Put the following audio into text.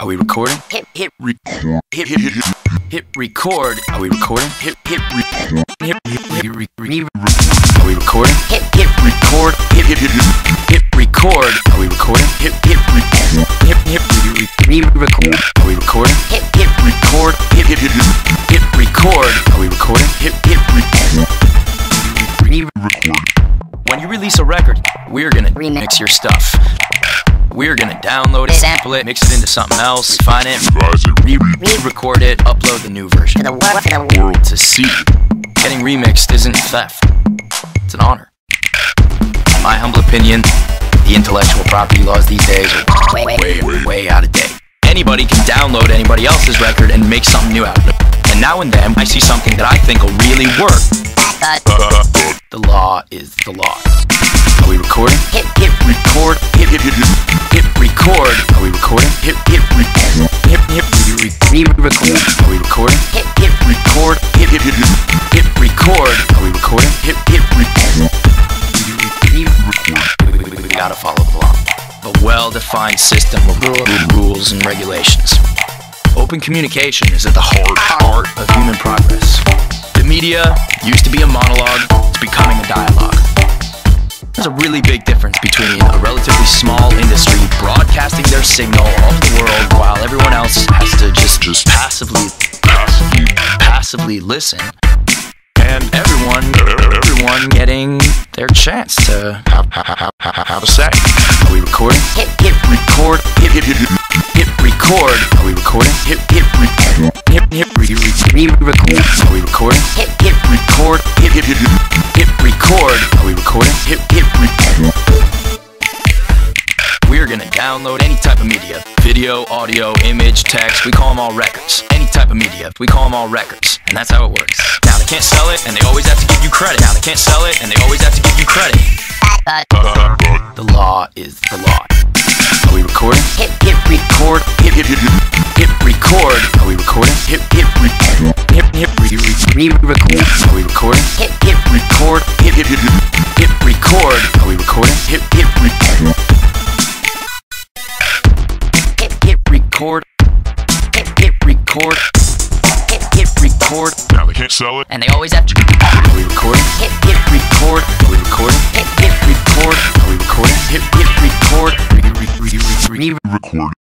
Are we recording? Hit hit Record. Hit hit hit hit record. Are we recording? Hit hit record. Hit hit re, re, Are we recording? hit hit Record. Hit hit hit hit record. Are we recording? Hit hit record. Hit hit re, re, record. Are we recording? hit hit Record. Hit hit hit hit record. Are we recording? Hit hit record. Re, record. When you release a record, we're gonna remix your stuff. We're gonna download it, sample it, mix it into something else, refine it, Guys, it re- re-record it, upload the new version to the world to the world to see. Getting remixed isn't theft; it's an honor. In my humble opinion, the intellectual property laws these days are way way way, way out of date. Anybody can download anybody else's record and make something new out of it. And now and then, I see something that I think will really work. The law is the law. Are we recording? hit hit Record. Hit hit hit record. Are we recording? Hit hit record. Hit hit re re record. Are we recording? hit hit Record. Hit hit hit hit. Record. Are we recording? Hit hit record. Re record. We gotta follow the law. A well-defined system of rules and regulations. Open communication is at the heart, heart of human progress. The media used to be a monologue, There's a really big difference between a relatively small industry broadcasting their signal all over the world while everyone else has to just, just passively, passively, passively listen, and everyone, everyone getting their chance to have, have, have, have a say. Are we recording? hit hit record, hit hit hit hit, hit record. Are we recording? Hit hit record, hit hit re re re record. Are we recording? hit hit Are we recording? Hit hit record. We're gonna download any type of media video, audio, image, text. We call them all records. Any type of media, we call them all records. And that's how it works. Now, they can't sell it, and they always have to give you credit. Now, they can't sell it, and they always have to give you credit. The law is the law. Are we recording? hit hit Record, hit hit hit hit, record. Are we recording? Hit hit record, hit hit re re re record. Are we recording? hit hit Record, hit hit hit hit, hit record. Are we recording? Hit hit record. hit hit Record, hit hit record, hit hit record. Now they can't sell it. and they always have to Are we recording? hit hit Record. Are we recording? hit hit Record. Are we recording? Hit hit record. Re re re re re Record.